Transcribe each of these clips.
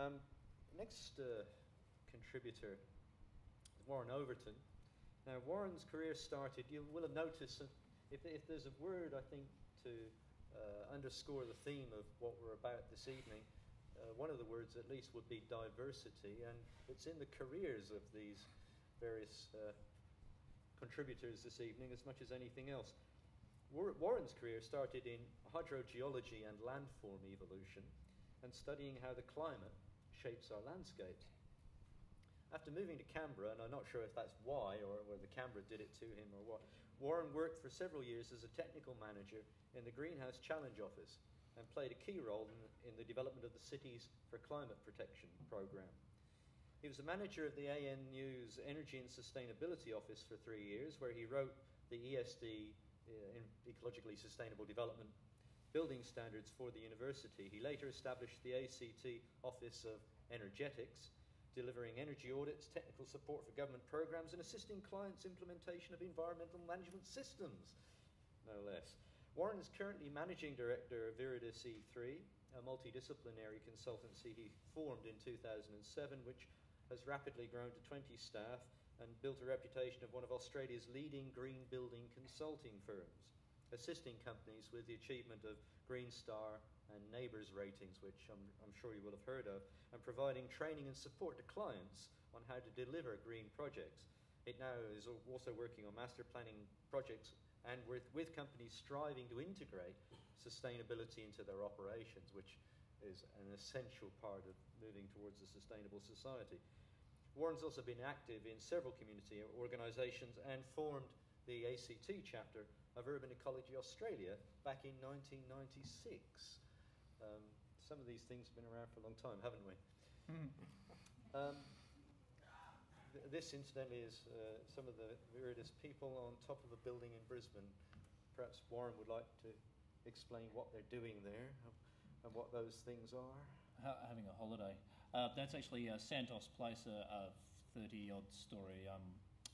Um, next uh, contributor is Warren Overton. Now, Warren's career started, you will have noticed, if, if there's a word I think to uh, underscore the theme of what we're about this evening, uh, one of the words at least would be diversity, and it's in the careers of these various uh, contributors this evening as much as anything else. Warren's career started in hydrogeology and landform evolution and studying how the climate shapes our landscapes. After moving to Canberra, and I'm not sure if that's why or whether Canberra did it to him or what, Warren worked for several years as a technical manager in the Greenhouse Challenge Office and played a key role in, in the development of the Cities for Climate Protection program. He was the manager of the ANU's Energy and Sustainability Office for three years, where he wrote the ESD, uh, Ecologically Sustainable Development Building Standards for the university. He later established the ACT Office of Energetics, delivering energy audits, technical support for government programs, and assisting clients' implementation of environmental management systems, no less. Warren is currently managing director of Viridis E3, a multidisciplinary consultancy he formed in 2007, which has rapidly grown to 20 staff and built a reputation of one of Australia's leading green building consulting firms, assisting companies with the achievement of Green Star and NABERS ratings, which I'm, I'm sure you will have heard of, and providing training and support to clients on how to deliver green projects. It now is also working on master planning projects and with, with companies striving to integrate sustainability into their operations, which is an essential part of moving towards a sustainable society. Warren's also been active in several community organisations and formed the ACT chapter of Urban Ecology Australia back in 1996. Um, some of these things have been around for a long time, haven't we? Mm. Um, th- this, incidentally, is uh, some of the Viridis people on top of a building in Brisbane. Perhaps Warren would like to explain what they're doing there and what those things are having a holiday. Uh, that's actually uh, Santos Place, a, 30 odd story um,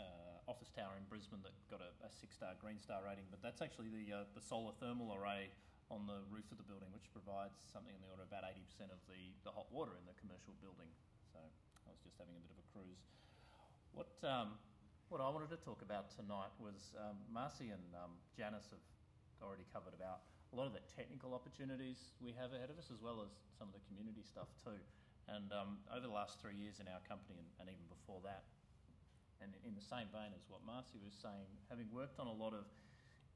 uh, office tower in Brisbane that got a, a six star Green Star rating. But that's actually the, uh, the solar thermal array on the roof of the building, which provides something in the order of about 80% of the, the hot water in the commercial building. So I was just having a bit of a cruise. What, um, what I wanted to talk about tonight was um, Marcy and um, Janice have already covered about a lot of the technical opportunities we have ahead of us, as well as some of the community stuff too. And um, over the last three years in our company, and, and, even before that, and in the same vein as what Marcy was saying, having worked on a lot of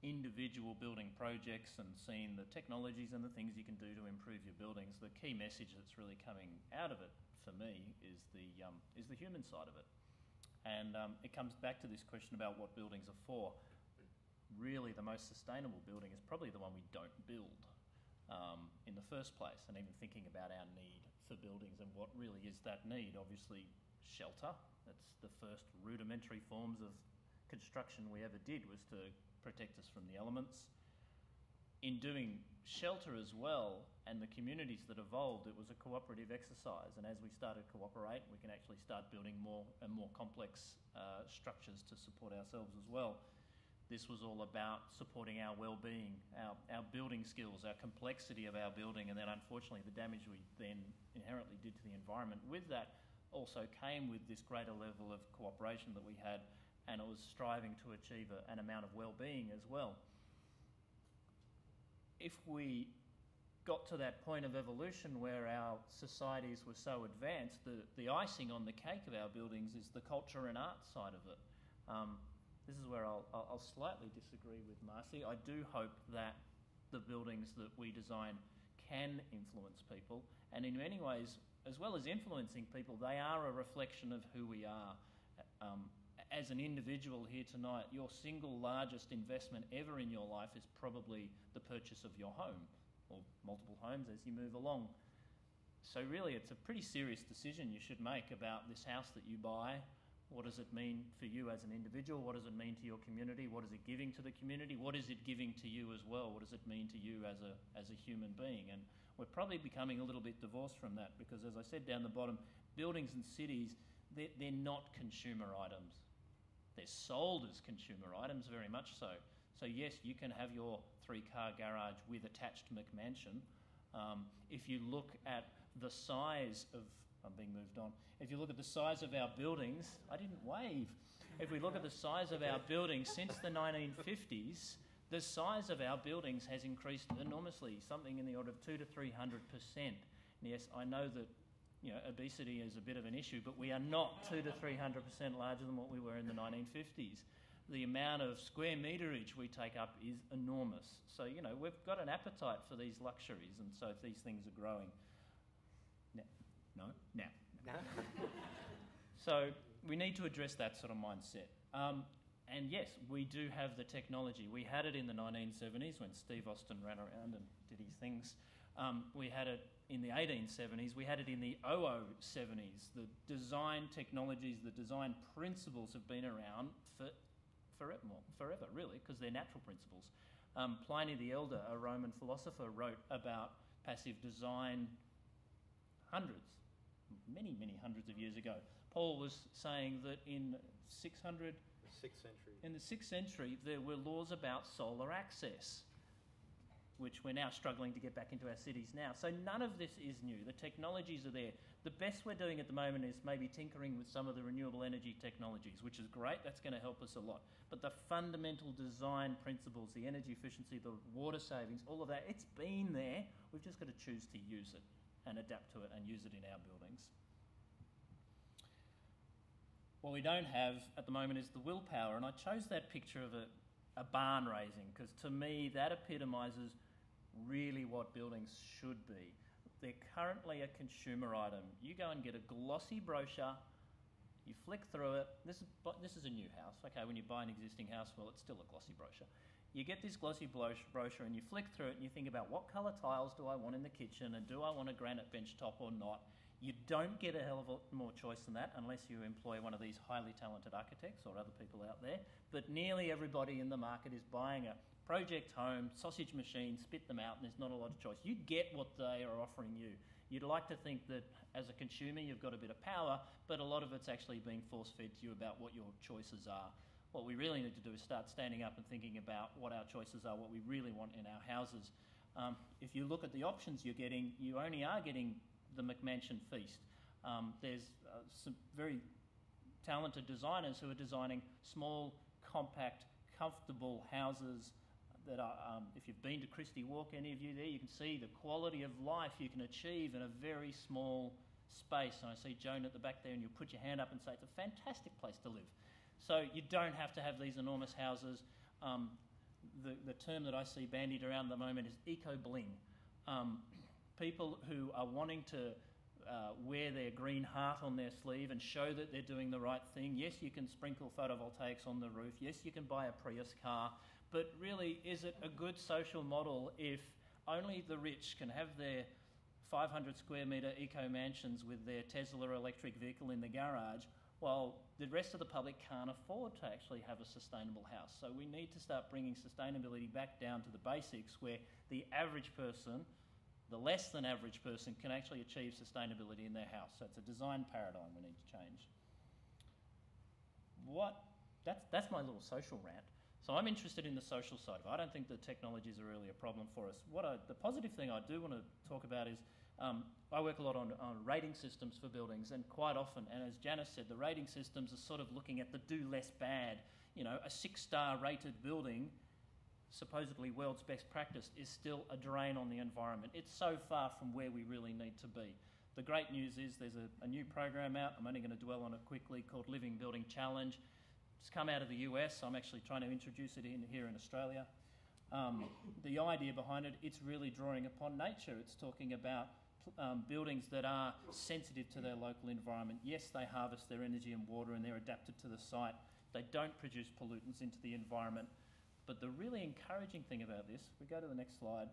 individual building projects and seen the technologies and the things you can do to improve your buildings, the key message that's really coming out of it for me is the um, is the human side of it, and um, it comes back to this question about what buildings are for really the most sustainable building is probably the one we don't build um, in the first place. And even thinking about our need for buildings and what really is that need, obviously, shelter. That's the first rudimentary forms of construction we ever did was to protect us from the elements. In doing shelter as well, and the communities that evolved, it was a cooperative exercise. And as we started to cooperate, we can actually start building more and more complex uh, structures to support ourselves as well. This was all about supporting our well-being, our, our building skills, our complexity of our building, and then unfortunately the damage we then inherently did to the environment. With that also came with this greater level of cooperation that we had, and it was striving to achieve a, an amount of well-being as well. If we got to that point of evolution where our societies were so advanced, the, the icing on the cake of our buildings is the culture and art side of it. Um, this is where I'll, I'll slightly disagree with Marcy. I do hope that the buildings that we design can influence people, and in many ways, as well as influencing people, they are a reflection of who we are. Um, as an individual here tonight, your single largest investment ever in your life is probably the purchase of your home or multiple homes as you move along. So, really, it's a pretty serious decision you should make about this house that you buy what does it mean for you as an individual? What does it mean to your community? What is it giving to the community? What is it giving to you as well? What does it mean to you as a, as a human being? And we're probably becoming a little bit divorced from that because, as I said down the bottom, buildings and cities, they're, they're not consumer items. They're sold as consumer items, very much so. So, yes, you can have your three car garage with attached McMansion. Um, if you look at the size of, I'm being moved on. If you look at the size of our buildings, I didn't wave. If we look at the size of our buildings since the 1950s, the size of our buildings has increased enormously, something in the order of two to three hundred percent. Yes, I know that you know obesity is a bit of an issue, but we are not two to three hundred percent larger than what we were in the 1950s. The amount of square meterage we take up is enormous. So you know we've got an appetite for these luxuries, and so if these things are growing, no, now. No? So we need to address that sort of mindset. Um, and yes, we do have the technology. We had it in the 1970s when Steve Austin ran around and did his things. Um, we had it in the 1870s. We had it in the 0070s. The design technologies, the design principles have been around for forever, forever really, because they're natural principles. Um, Pliny the Elder, a Roman philosopher, wrote about passive design hundreds, many, many hundreds of years ago. Paul was saying that in 600 The sixth century. in the 6th century, there were laws about solar access, which we're now struggling to get back into our cities now. So none of this is new. The technologies are there. The best we're doing at the moment is maybe tinkering with some of the renewable energy technologies, which is great. That's going to help us a lot. But the fundamental design principles, the energy efficiency, the water savings, all of that, it's been there. We've just got to choose to use it and adapt to it and use it in our buildings. What we don't have at the moment is the willpower, and I chose that picture of a, a barn raising because to me that epitomises really what buildings should be. They're currently a consumer item. You go and get a glossy brochure, you flick through it. This is, this is a new house. Okay, when you buy an existing house, well, it's still a glossy brochure. You get this glossy brochure and you flick through it and you think about what colour tiles do I want in the kitchen and do I want a granite bench top or not? You don't get a hell of a lot more choice than that unless you employ one of these highly talented architects or other people out there. But nearly everybody in the market is buying a project home, sausage machine, spit them out, and there's not a lot of choice. You get what they are offering you. You'd like to think that as a consumer you've got a bit of power, but a lot of it's actually being force fed to you about what your choices are. What we really need to do is start standing up and thinking about what our choices are, what we really want in our houses. Um, if you look at the options you're getting, you only are getting the McMansion Feast. Um, there's uh, some very talented designers who are designing small, compact, comfortable houses that are, um, if you've been to Christie Walk, any of you there, you can see the quality of life you can achieve in a very small space. And I see Joan at the back there, and you put your hand up and say it's a fantastic place to live. So you don't have to have these enormous houses. Um, the, the term that I see bandied around at the moment is eco bling. Um, people who are wanting to uh, wear their green heart on their sleeve and show that they're doing the right thing. Yes, you can sprinkle photovoltaics on the roof. Yes, you can buy a Prius car. But really, is it a good social model if only the rich can have their 500 square metre eco mansions with their Tesla electric vehicle in the garage, while the rest of the public can't afford to actually have a sustainable house? So we need to start bringing sustainability back down to the basics where the average person the less than average person can actually achieve sustainability in their house. So it's a design paradigm we need to change. What that's that's my little social rant. So I'm interested in the social side of it. I don't think the technologies are really a problem for us. What I, the positive thing I do want to talk about is um, I work a lot on, on rating systems for buildings, and quite often, and as Janice said, the rating systems are sort of looking at the do less bad. You know, a six star rated building supposedly world's best practice is still a drain on the environment. It's so far from where we really need to be. The great news is there's a, a new program out. I'm only going to dwell on it quickly called Living Building Challenge. It's come out of the US. I'm actually trying to introduce it in here in Australia. Um, the idea behind it, it's really drawing upon nature. It's talking about um, buildings that are sensitive to their local environment. Yes, they harvest their energy and water and they're adapted to the site. They don't produce pollutants into the environment. But the really encouraging thing about this, we go to the next slide,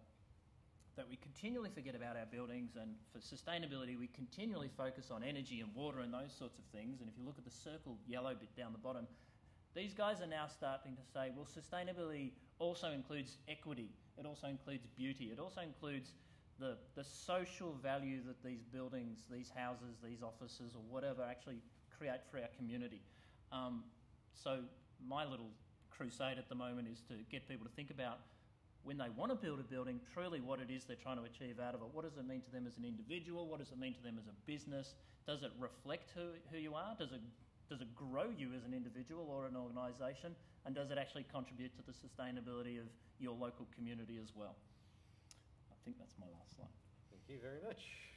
that we continually forget about our buildings, and for sustainability, we continually focus on energy and water and those sorts of things. And if you look at the circled yellow bit down the bottom, these guys are now starting to say, well, sustainability also includes equity, it also includes beauty, it also includes the, the social value that these buildings, these houses, these offices, or whatever actually create for our community. Um, so, my little crusade at the moment is to get people to think about when they want to build a building, truly what it is they're trying to achieve out of it. What does it mean to them as an individual? What does it mean to them as a business? Does it reflect who, who you are? Does it, does it grow you as an individual or an organisation? And does it actually contribute to the sustainability of your local community as well? I think that's my last slide. Thank you very much.